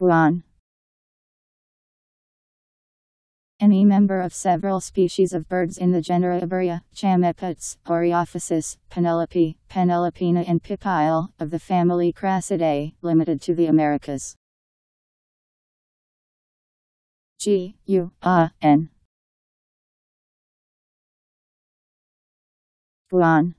Guan. Any member of several species of birds in the genera Aburria, Chamaepetes, Oreophasis, Penelope, Penelopina and Pipile, of the family Cracidae, limited to the Americas. G U A N Guan